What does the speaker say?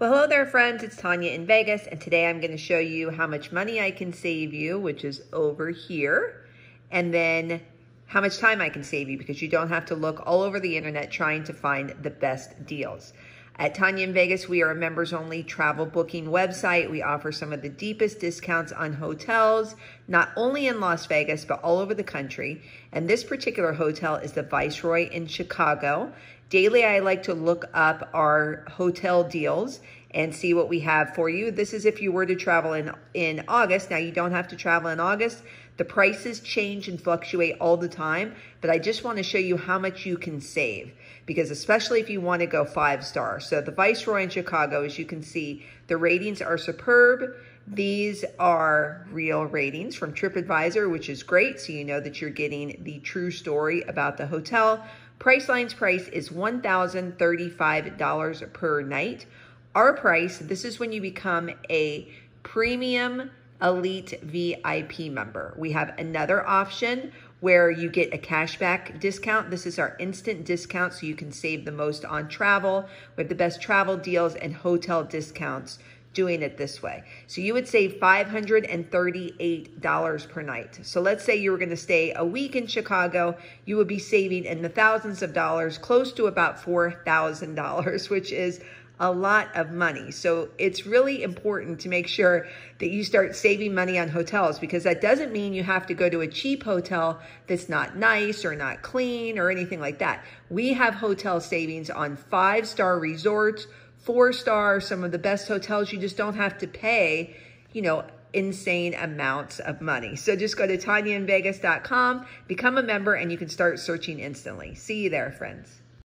Well, hello there, friends. It's Tonia in Vegas, and today I'm going to show you how much money I can save you, which is over here, and then how much time I can save you because you don't have to look all over the internet trying to find the best deals. At Tonia in Vegas, we are a members only travel booking website. We offer some of the deepest discounts on hotels, not only in Las Vegas, but all over the country. And this particular hotel is the Viceroy in Chicago. Daily, I like to look up our hotel deals and see what we have for you. This is if you were to travel in, in August. Now, you don't have to travel in August. The prices change and fluctuate all the time, but I just want to show you how much you can save because especially if you want to go five star. So the Viceroy in Chicago, as you can see, the ratings are superb. These are real ratings from TripAdvisor, which is great. So you know that you're getting the true story about the hotel. Priceline's price is $1,035 per night. Our price, this is when you become a premium Elite VIP member. We have another option where you get a cashback discount. This is our instant discount so you can save the most on travel. We have the best travel deals and hotel discounts doing it this way. So you would save $538 per night. So let's say you were going to stay a week in Chicago, you would be saving in the thousands of dollars, close to about $4,000, which is a lot of money. So it's really important to make sure that you start saving money on hotels because that doesn't mean you have to go to a cheap hotel that's not nice or not clean or anything like that. We have hotel savings on five star resorts, four star, some of the best hotels. You just don't have to pay, you know, insane amounts of money. So just go to ToniaInVegas.com, become a member, and you can start searching instantly. See you there, friends.